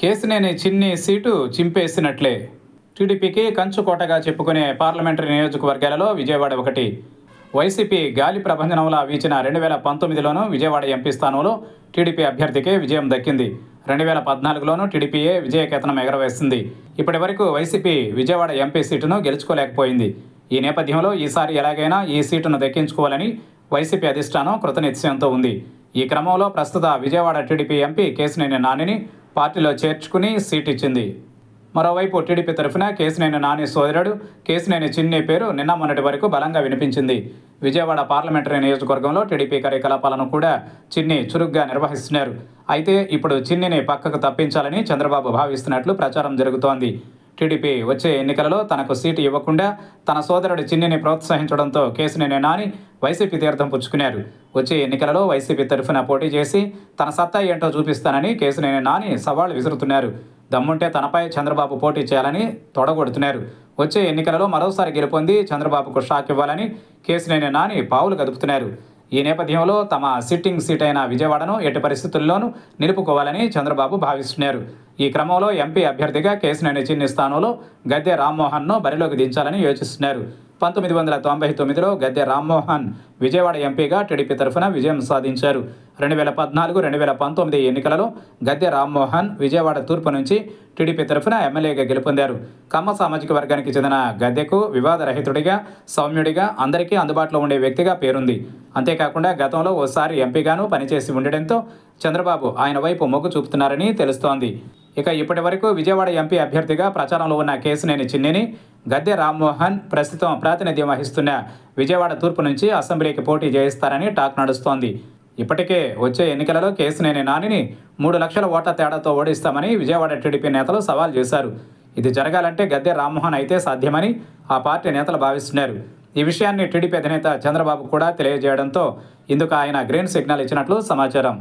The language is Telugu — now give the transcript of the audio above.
కేసినేని చిన్ని సీటు చింపేసినట్లే. టీడీపీకి కంచుకోటగా చెప్పుకునే పార్లమెంటరీ నియోజకవర్గాలలో విజయవాడ ఒకటి. వైసీపీ గాలి ప్రభంజనంలా వీచిన రెండు వేల పంతొమ్మిదిలోనూ విజయవాడ ఎంపీ స్థానంలో టీడీపీ అభ్యర్థికే విజయం దక్కింది. రెండు వేల పద్నాలుగులోనూ టీడీపీయే విజయకేతనం ఎగరవేసింది. ఇప్పటి వరకు వైసీపీ విజయవాడ ఎంపీ సీటును గెలుచుకోలేకపోయింది. ఈ నేపథ్యంలో ఈసారి ఎలాగైనా ఈ సీటును దక్కించుకోవాలని వైసీపీ అధిష్టానం కృతనిశ్చయంతో ఉంది. ఈ క్రమంలో ప్రస్తుత విజయవాడ టీడీపీ ఎంపీ కేసినేని నానిని పార్టీలో చేర్చుకుని సీట్ ఇచ్చింది. మరోవైపు టీడీపీ తరఫున కేసినేని నాని సోదరుడు కేసినేని చిన్ని పేరు నిన్న మొన్నటి వరకు బలంగా వినిపించింది. విజయవాడ పార్లమెంటరీ నియోజకవర్గంలో టీడీపీ కార్యకలాపాలను కూడా చిన్ని చురుగ్గా నిర్వహిస్తున్నారు. అయితే ఇప్పుడు చిన్నిని పక్కకు తప్పించాలని చంద్రబాబు భావిస్తున్నట్లు ప్రచారం జరుగుతోంది. టీడీపీ వచ్చే ఎన్నికలలో తనకు సీటు ఇవ్వకుండా తన సోదరుడు చిన్నిని ప్రోత్సహించడంతో కేసినేని నాని వైసీపీ తీర్థం పుచ్చుకున్నారు. వచ్చే ఎన్నికలలో వైసీపీ తరఫున పోటీ చేసి తన సత్తా ఏంటో చూపిస్తానని కేసినేని నాని సవాల్ విసురుతున్నారు. దమ్ముంటే తనపై చంద్రబాబు పోటీ చేయాలని తొడగొడుతున్నారు. వచ్చే ఎన్నికలలో మరోసారి గెలుపొంది చంద్రబాబుకు షాక్ ఇవ్వాలని కేసునేని నాని పావులు కదుపుతున్నారు. ఈ నేపథ్యంలో తమ సిట్టింగ్ సీట్ అయిన విజయవాడను ఎట్టి పరిస్థితుల్లోనూ నిలుపుకోవాలని చంద్రబాబు భావిస్తున్నారు. ఈ క్రమంలో ఎంపీ అభ్యర్థిగా కేసినేని చిన్ని స్థానంలో గద్దె రామ్మోహన్ను బరిలోకి దించాలని యోచిస్తున్నారు. పంతొమ్మిది వందల తొంభై తొమ్మిదిలో గద్దె రామ్మోహన్ విజయవాడ ఎంపీగా టీడీపీ తరఫున విజయం సాధించారు. రెండు వేల పద్నాలుగు రెండు వేల పంతొమ్మిది ఎన్నికలలో గద్దె రామ్మోహన్ విజయవాడ తూర్పు నుంచి టీడీపీ తరఫున ఎమ్మెల్యేగా గెలుపొందారు. కమ్మ సామాజిక వర్గానికి చెందిన గద్దెకు వివాదరహితుడిగా సౌమ్యుడిగా అందరికీ అందుబాటులో ఉండే వ్యక్తిగా పేరుంది. అంతేకాకుండా గతంలో ఓసారి ఎంపీగాను పనిచేసి ఉండడంతో చంద్రబాబు ఆయన వైపు మొగ్గు చూపుతున్నారని తెలుస్తోంది. ఇక ఇప్పటి వరకు విజయవాడ ఎంపీ అభ్యర్థిగా ప్రచారంలో ఉన్న కేసునేని చిన్నిని గద్దె రామ్మోహన్ ప్రస్తుతం ప్రాతినిధ్యం వహిస్తున్న విజయవాడ తూర్పు నుంచి అసెంబ్లీకి పోటీ చేయిస్తారని టాక్ నడుస్తోంది. ఇప్పటికే వచ్చే ఎన్నికలలో కేసునేని నానిని మూడు లక్షల ఓట్ల తేడాతో ఓడిస్తామని విజయవాడ టీడీపీ నేతలు సవాల్ చేశారు. ఇది జరగాలంటే గద్దె రామ్మోహన్ అయితే సాధ్యమని ఆ పార్టీ నేతలు భావిస్తున్నారు. ఈ విషయాన్ని టీడీపీ అధినేత చంద్రబాబు కూడా తెలియజేయడంతో ఇందుకు ఆయన గ్రీన్ సిగ్నల్ ఇచ్చినట్లు సమాచారం.